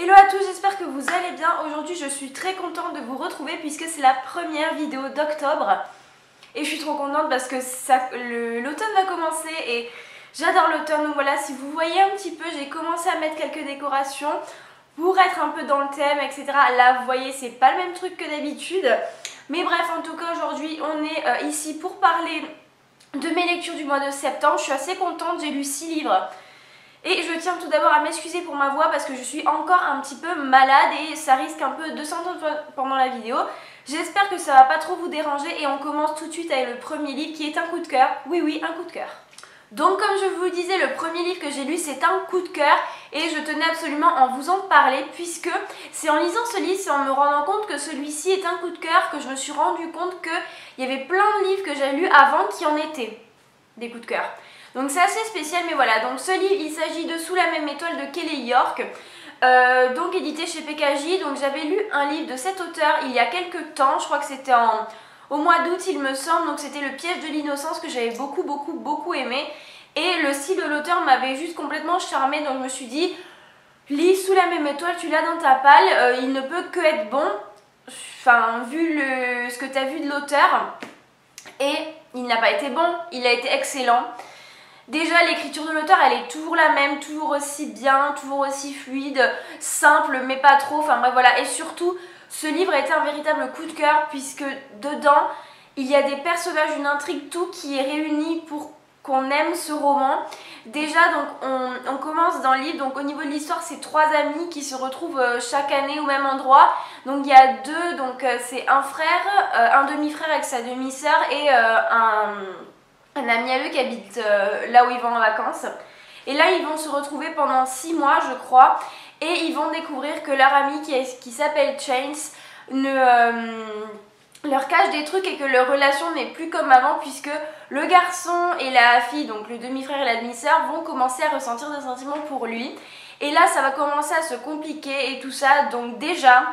Hello à tous, j'espère que vous allez bien. Aujourd'hui je suis très contente de vous retrouver puisque c'est la première vidéo d'octobre. Et je suis trop contente parce que l'automne va commencer et j'adore l'automne. Donc voilà, si vous voyez un petit peu, j'ai commencé à mettre quelques décorations pour être un peu dans le thème, etc. Là, vous voyez, c'est pas le même truc que d'habitude. Mais bref, en tout cas, aujourd'hui, on est euh, ici pour parler de mes lectures du mois de septembre. Je suis assez contente, j'ai lu 6 livres. Et je tiens tout d'abord à m'excuser pour ma voix parce que je suis encore un petit peu malade et ça risque un peu de s'entendre pendant la vidéo. J'espère que ça va pas trop vous déranger et on commence tout de suite avec le premier livre qui est un coup de cœur. Oui oui, un coup de cœur. Donc comme je vous disais, le premier livre que j'ai lu c'est un coup de cœur et je tenais absolument à vous en parler puisque c'est en lisant ce livre, c'est en me rendant compte que celui-ci est un coup de cœur que je me suis rendu compte qu'il y avait plein de livres que j'ai lus avant qui en étaient des coups de cœur. Donc c'est assez spécial, mais voilà. Donc ce livre, il s'agit de Sous la même étoile de Kelly York. Euh, donc édité chez PKJ. Donc j'avais lu un livre de cet auteur il y a quelques temps. Je crois que c'était en au mois d'août, il me semble. Donc c'était Le piège de l'innocence que j'avais beaucoup, beaucoup, beaucoup aimé. Et le style de l'auteur m'avait juste complètement charmé. Donc je me suis dit, lis Sous la même étoile, tu l'as dans ta palle. Euh, il ne peut que être bon. Enfin, vu le, ce que tu as vu de l'auteur. Et il n'a pas été bon, il a été excellent. Déjà, l'écriture de l'auteur, elle est toujours la même, toujours aussi bien, toujours aussi fluide, simple, mais pas trop. Enfin bref, voilà. Et surtout, ce livre a été un véritable coup de cœur puisque dedans, il y a des personnages, une intrigue, tout qui est réuni pour qu'on aime ce roman. Déjà, donc, on, commence dans le livre. Donc, au niveau de l'histoire, c'est trois amis qui se retrouvent euh, chaque année au même endroit. Donc, il y a deux. Donc, euh, c'est un frère, euh, un demi-frère avec sa demi-sœur et un un ami à eux qui habite euh, là où ils vont en vacances. Et là, ils vont se retrouver pendant 6 mois, je crois, et ils vont découvrir que leur ami qui, s'appelle Chains ne, euh, leur cache des trucs et que leur relation n'est plus comme avant puisque le garçon et la fille, donc le demi-frère et la demi-sœur, vont commencer à ressentir des sentiments pour lui. Et là, ça va commencer à se compliquer et tout ça. Donc déjà,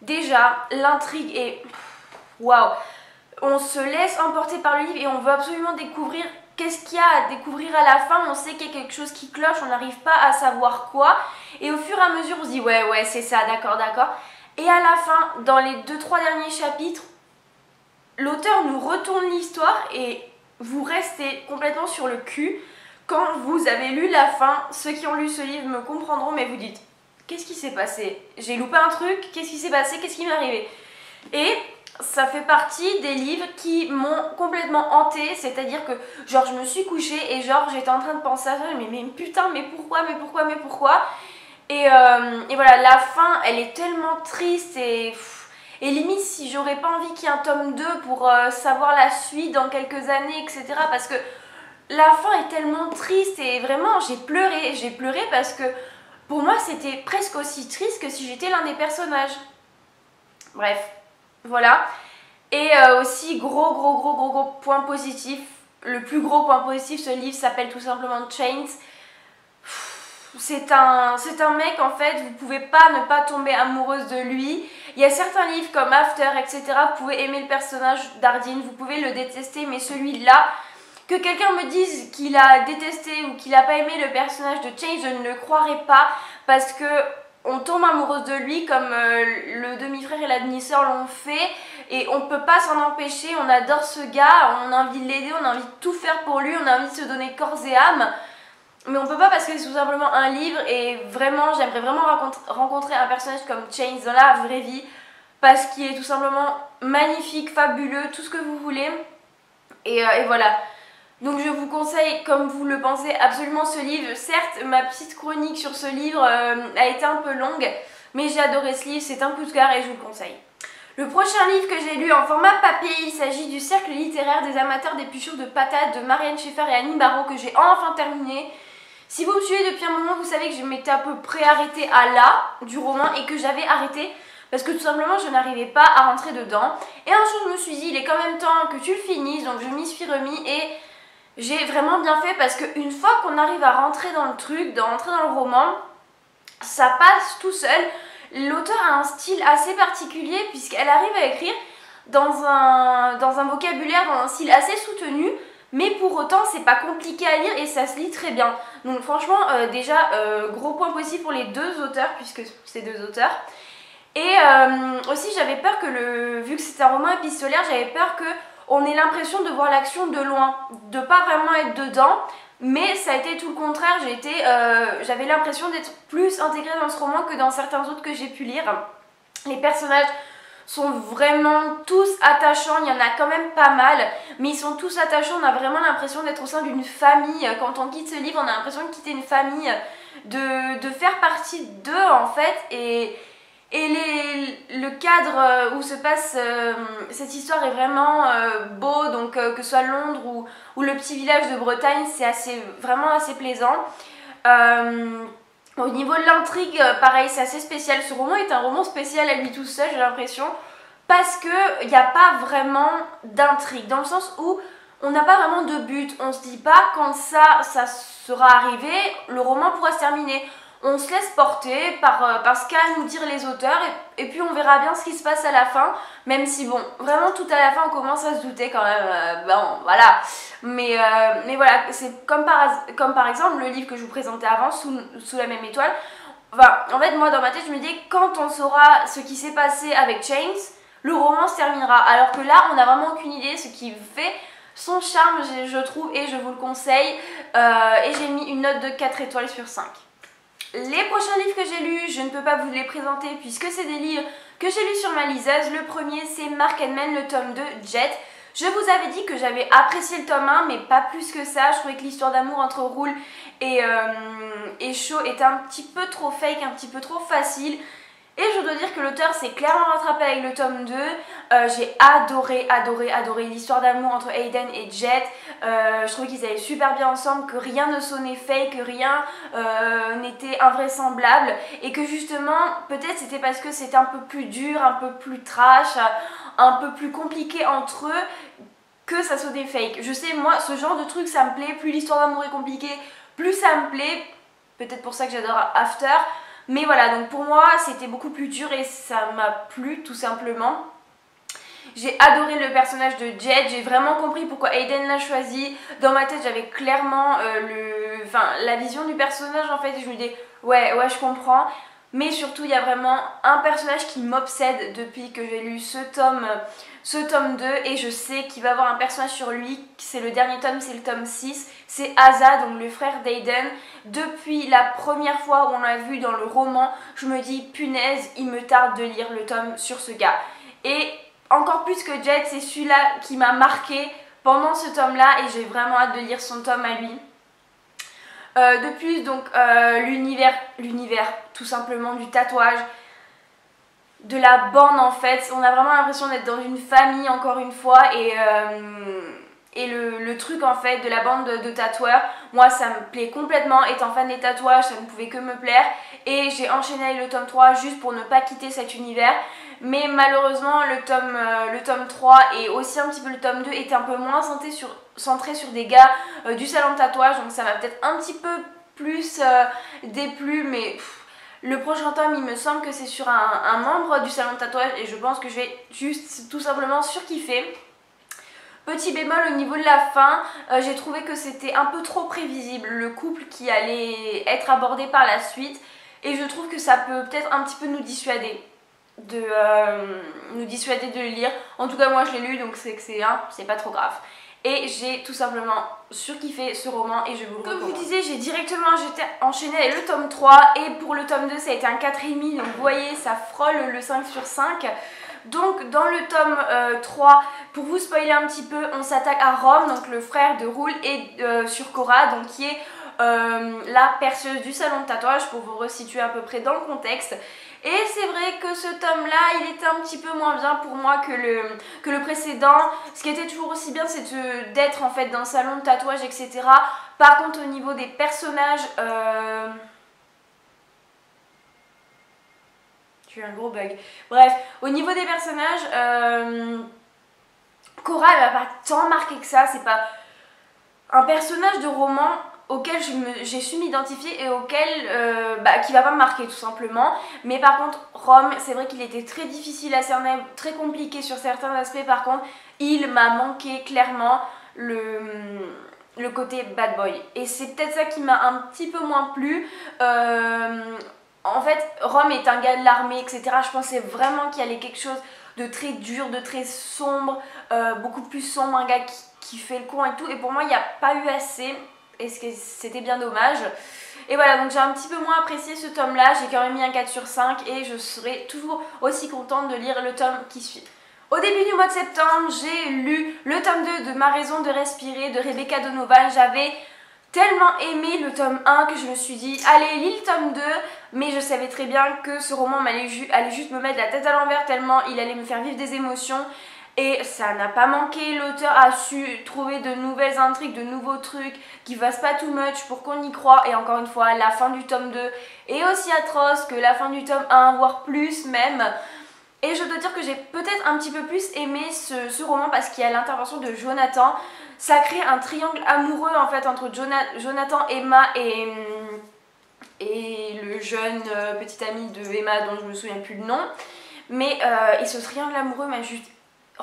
déjà, l'intrigue est... Waouh on se laisse emporter par le livre et on veut absolument découvrir qu'est-ce qu'il y a à découvrir à la fin. On sait qu'il y a quelque chose qui cloche, on n'arrive pas à savoir quoi. Et au fur et à mesure, on se dit ouais, ouais, c'est ça, d'accord, d'accord. Et à la fin, dans les deux, trois derniers chapitres, l'auteur nous retourne l'histoire et vous restez complètement sur le cul. Quand vous avez lu la fin, ceux qui ont lu ce livre me comprendront, mais vous dites Qu'est-ce qui s'est passé? J'ai loupé un truc, qu'est-ce qui s'est passé? Qu'est-ce qui m'est arrivé? Et ça fait partie des livres qui m'ont complètement hanté, c'est-à-dire que genre je me suis couchée et genre j'étais en train de penser à ça, mais, mais putain, mais pourquoi, mais pourquoi, mais pourquoi? Et, euh, et, voilà, la fin, elle est tellement triste et, et limite si j'aurais pas envie qu'il y ait un tome 2 pour euh, savoir la suite dans quelques années, etc. Parce que la fin est tellement triste et vraiment j'ai pleuré, j'ai pleuré parce que pour moi c'était presque aussi triste que si j'étais l'un des personnages. Bref, voilà. Et euh, aussi, gros, gros, gros, gros, gros point positif. Le plus gros point positif, ce livre s'appelle tout simplement Chains. C'est un, un mec, en fait, vous pouvez pas ne pas tomber amoureuse de lui. Il y a certains livres comme After, etc. Vous pouvez aimer le personnage d'Ardine, vous pouvez le détester, mais celui-là, que quelqu'un me dise qu'il a détesté ou qu'il a pas aimé le personnage de Chains, je ne le croirais pas parce que on tombe amoureuse de lui comme euh, le demi-frère et la demi-sœur l'ont fait. Et on peut pas s'en empêcher, on adore ce gars, on a envie de l'aider, on a envie de tout faire pour lui, on a envie de se donner corps et âme. Mais on peut pas parce que c'est tout simplement un livre et vraiment j'aimerais vraiment rencontrer un personnage comme Chains dans la vraie vie parce qu'il est tout simplement magnifique, fabuleux, tout ce que vous voulez. Et, euh, et voilà donc je vous conseille, comme vous le pensez, absolument ce livre. Certes, ma petite chronique sur ce livre euh, a été un peu longue, mais j'ai adoré ce livre, c'est un coup de cœur et je vous le conseille. Le prochain livre que j'ai lu en format papier, il s'agit du Cercle littéraire des amateurs d'épluchures de patates de Marianne Schaeffer et Annie Barrault que j'ai enfin terminé. Si vous me suivez depuis un moment, vous savez que je m'étais à peu près arrêtée à là du roman et que j'avais arrêté parce que tout simplement je n'arrivais pas à rentrer dedans. Et un jour je me suis dit, il est quand même temps que tu le finisses, donc je m'y suis remis et j'ai vraiment bien fait parce qu'une fois qu'on arrive à rentrer dans le truc, dans le roman, ça passe tout seul. L'auteur a un style assez particulier puisqu'elle arrive à écrire dans un, dans un vocabulaire, dans un style assez soutenu, mais pour autant c'est pas compliqué à lire et ça se lit très bien. Donc franchement euh, déjà gros point positif pour les deux auteurs puisque c'est deux auteurs. Et aussi j'avais peur que le vu que c'est un roman épistolaire, j'avais peur que on ait l'impression de voir l'action de loin, de pas vraiment être dedans. Mais ça a été tout le contraire, j'avais l'impression d'être plus intégrée dans ce roman que dans certains autres que j'ai pu lire. Les personnages sont vraiment tous attachants, il y en a quand même pas mal, mais ils sont tous attachants, on a vraiment l'impression d'être au sein d'une famille. Quand on quitte ce livre, on a l'impression de quitter une famille, de, faire partie d'eux en fait, et, et le cadre où se passe euh, cette histoire est vraiment euh, beau, donc euh, que ce soit Londres ou, le petit village de Bretagne, c'est vraiment assez plaisant. Au niveau de l'intrigue, euh, pareil, c'est assez spécial. Ce roman est un roman spécial à lui tout seul, j'ai l'impression, parce qu'il n'y a pas vraiment d'intrigue, dans le sens où on n'a pas vraiment de but. On se dit pas quand ça, ça sera arrivé, le roman pourra se terminer on se laisse porter par, euh, par ce qu'a nous dire les auteurs et, puis on verra bien ce qui se passe à la fin, même si bon, vraiment tout à la fin on commence à se douter quand même, euh, bon voilà, mais, euh, mais voilà, c'est comme par, comme par exemple le livre que je vous présentais avant, Sous, sous la même étoile, enfin en fait moi dans ma tête je me dis quand on saura ce qui s'est passé avec Chains, le roman se terminera, alors que là on n'a vraiment aucune idée ce qui fait son charme je trouve et je vous le conseille. Et j'ai mis une note de 4 étoiles sur 5. Les prochains livres que j'ai lus, je ne peux pas vous les présenter puisque c'est des livres que j'ai lus sur ma liseuse. Le premier c'est Mark Men, le tome 2, Jet. Je vous avais dit que j'avais apprécié le tome 1 mais pas plus que ça. Je trouvais que l'histoire d'amour entre Roule et, euh, et Shaw était un petit peu trop fake, un petit peu trop facile. Et je dois dire que l'auteur s'est clairement rattrapé avec le tome 2. Euh, j'ai adoré, adoré, adoré l'histoire d'amour entre Aiden et Jet. Euh, je trouvais qu'ils allaient super bien ensemble, que rien ne sonnait fake, que rien euh, n'était invraisemblable. Et que justement, peut-être c'était parce que c'était un peu plus dur, un peu plus trash, un peu plus compliqué entre eux que ça sonnait fake. Je sais, moi, ce genre de truc, ça me plaît. Plus l'histoire d'amour est compliquée, plus ça me plaît. Peut-être pour ça que j'adore After. Mais voilà, donc pour moi, c'était beaucoup plus dur et ça m'a plu tout simplement. J'ai adoré le personnage de Jed, j'ai vraiment compris pourquoi Aiden l'a choisi. Dans ma tête, j'avais clairement euh, la vision du personnage en fait je me disais ouais, ouais, je comprends. Mais surtout, il y a vraiment un personnage qui m'obsède depuis que j'ai lu ce tome, ce tome 2 et je sais qu'il va avoir un personnage sur lui, c'est le dernier tome, c'est le tome 6, c'est Asa, donc le frère d'Aiden. Depuis la première fois où on l'a vu dans le roman, je me dis punaise, il me tarde de lire le tome sur ce gars. Et encore plus que Jet, c'est celui-là qui m'a marqué pendant ce tome-là et j'ai vraiment hâte de lire son tome à lui. Euh, de plus, donc euh, l'univers, l'univers tout simplement du tatouage, de la bande en fait. On a vraiment l'impression d'être dans une famille encore une fois et, euh, et le, truc en fait de la bande de, tatoueurs, moi ça me plaît complètement. Étant fan des tatouages, ça ne pouvait que me plaire et j'ai enchaîné le tome 3 juste pour ne pas quitter cet univers. Mais malheureusement, le tome, le tome 3 et aussi un petit peu le tome 2 étaient un peu moins centrés sur, centré sur des gars euh, du salon de tatouage, donc ça m'a peut-être un petit peu plus euh, déplu, mais le prochain tome, il me semble que c'est sur un, membre du salon de tatouage et je pense que je vais juste tout simplement surkiffer. Petit bémol au niveau de la fin, euh, j'ai trouvé que c'était un peu trop prévisible, le couple qui allait être abordé par la suite, et je trouve que ça peut peut-être un petit peu nous dissuader de nous dissuader de le lire. En tout cas, moi je l'ai lu, donc c'est que c'est c'est pas trop grave. Et j'ai tout simplement surkiffé ce roman et je vous le Comme vous disiez, j'ai directement enchaîné avec le tome 3 et pour le tome 2 ça a été un 4,5 donc vous voyez ça frôle le 5 sur 5. Donc dans le tome 3, euh, pour vous spoiler un petit peu, on s'attaque à Rome, donc le frère de Roule et euh, sur Cora, donc qui est euh, la perceuse du salon de tatouage pour vous resituer à peu près dans le contexte. Et c'est vrai que ce tome-là, il était un petit peu moins bien pour moi que le, précédent. Ce qui était toujours aussi bien, c'est d'être en fait dans le salon de tatouage, etc. Par contre, au niveau des personnages... Euh... J'ai eu un gros bug. Bref, au niveau des personnages, euh... Cora, elle va pas tant marquer que ça. C'est pas un personnage de roman auquel j'ai su m'identifier et auquel euh, bah, qui va pas me marquer tout simplement mais par contre Rome c'est vrai qu'il était très difficile à cerner très compliqué sur certains aspects par contre il m'a manqué clairement le, le côté bad boy. Et c'est peut-être ça qui m'a un petit peu moins plu. Euh, en fait, Rome est un gars de l'armée, etc. Je pensais vraiment qu'il y allait quelque chose de très dur, de très sombre, euh, beaucoup plus sombre, un gars qui, qui, fait le con et tout. Et pour moi, il n'y a pas eu assez, et c'était bien dommage. Et voilà, donc j'ai un petit peu moins apprécié ce tome-là, j'ai quand même mis un 4 sur 5 et je serai toujours aussi contente de lire le tome qui suit. Au début du mois de septembre, j'ai lu le tome 2 de Ma raison de respirer de Rebecca Donovan. J'avais tellement aimé le tome 1 que je me suis dit allez lis le tome 2 mais je savais très bien que ce roman allait, allait juste me mettre la tête à l'envers tellement il allait me faire vivre des émotions et ça n'a pas manqué, l'auteur a su trouver de nouvelles intrigues, de nouveaux trucs qui fassent pas too much pour qu'on y croit. Et encore une fois, la fin du tome 2 est aussi atroce que la fin du tome 1, voire plus même. Et je dois dire que j'ai peut-être un petit peu plus aimé ce, roman parce qu'il y a l'intervention de Jonathan. Ça crée un triangle amoureux en fait entre Jonathan, Emma et, et le jeune euh, petit ami de Emma dont je me souviens plus le nom. Mais euh, et ce triangle amoureux m'a juste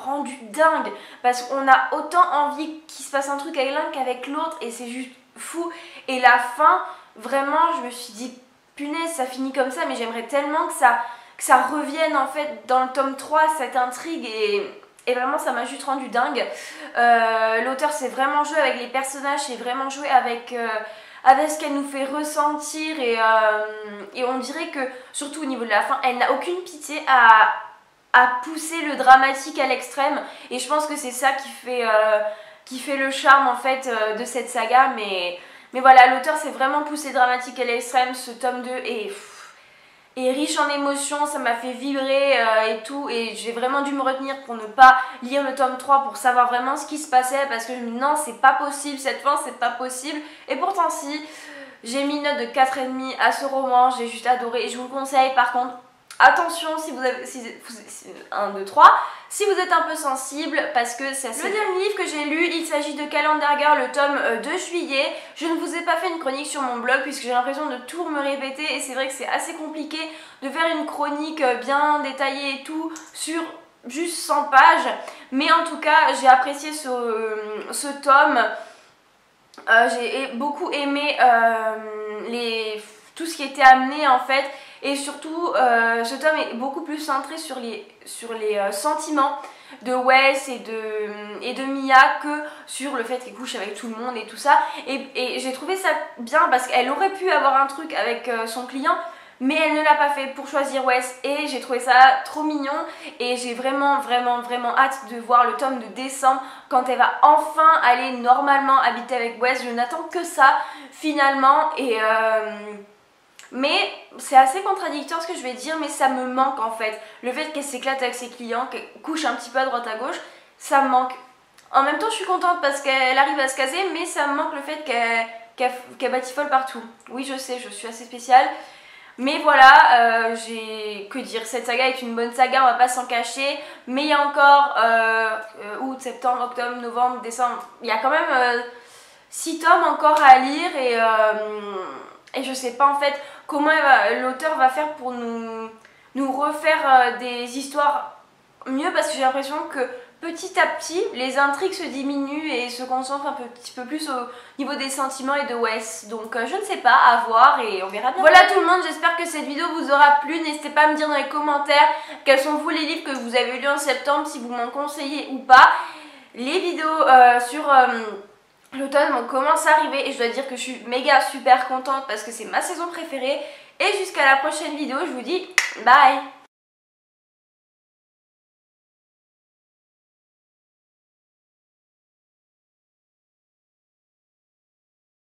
rendu dingue parce qu'on a autant envie qu'il se passe un truc avec l'un qu'avec l'autre et c'est juste fou. Et la fin, vraiment, je me suis dit, punaise, ça finit comme ça, mais j'aimerais tellement que ça, que ça revienne en fait dans le tome 3, cette intrigue et, vraiment ça m'a juste rendu dingue. Euh, l'auteur s'est vraiment joué avec les personnages, s'est vraiment joué avec... Euh, avec ce qu'elle nous fait ressentir euh, et on dirait que surtout au niveau de la fin elle n'a aucune pitié à, à pousser le dramatique à l'extrême. Et je pense que c'est ça qui fait, euh, qui fait le charme en fait euh, de cette saga. Mais, mais voilà l'auteur s'est vraiment poussé dramatique à l'extrême. Ce tome 2 est, est riche en émotions. Ça m'a fait vibrer euh, et tout. Et j'ai vraiment dû me retenir pour ne pas lire le tome 3 pour savoir vraiment ce qui se passait. Parce que je me dis non c'est pas possible. Cette fin c'est pas possible. Et pourtant si. J'ai mis une note de 4,5 à ce roman. J'ai juste adoré. Et je vous le conseille par contre Attention si vous avez... Si, 1, 2, 3. Si vous êtes un peu sensible, parce que c'est. Le dernier livre que j'ai lu, il s'agit de Calendar Girl, le tome euh, de juillet. Je ne vous ai pas fait une chronique sur mon blog, puisque j'ai l'impression de tout me répéter, et c'est vrai que c'est assez compliqué de faire une chronique euh, bien détaillée et tout sur juste 100 pages. Mais en tout cas, j'ai apprécié ce, euh, tome. j'ai beaucoup aimé tout ce qui était amené en fait et surtout, euh, ce tome est beaucoup plus centré sur les, sur les euh, sentiments de Wes et de, et de Mia que sur le fait qu'elle couche avec tout le monde et tout ça. Et, j'ai trouvé ça bien parce qu'elle aurait pu avoir un truc avec euh, son client, mais elle ne l'a pas fait pour choisir Wes et j'ai trouvé ça trop mignon et j'ai vraiment vraiment vraiment hâte de voir le tome de décembre quand elle va enfin aller normalement habiter avec Wes. Je n'attends que ça finalement et... Mais c'est assez contradictoire ce que je vais dire, mais ça me manque en fait. Le fait qu'elle s'éclate avec ses clients, qu'elle couche un petit peu à droite à gauche, ça me manque. En même temps, je suis contente parce qu'elle arrive à se caser, mais ça me manque le fait qu'elle qu batifole partout. Oui, je sais, je suis assez spéciale. Mais voilà, euh, j'ai que dire, cette saga est une bonne saga, on va pas s'en cacher. Mais il y a encore euh, euh, août, septembre, octobre, novembre, décembre. Il y a quand même 6 tomes encore à lire et, et je sais pas en fait comment l'auteur va faire pour nous, refaire euh, des histoires mieux parce que j'ai l'impression que petit à petit les intrigues se diminuent et se concentrent un petit peu plus au niveau des sentiments et de Wes donc euh, je ne sais pas, à voir et on verra bien. Voilà tout le monde, j'espère que cette vidéo vous aura plu, n'hésitez pas à me dire dans les commentaires quels sont vous les livres que vous avez lus en septembre, si vous m'en conseillez ou pas. Les vidéos euh, sur... L'automne commence à arriver et je dois dire que je suis méga super contente parce que c'est ma saison préférée. Et jusqu'à la prochaine vidéo, je vous dis bye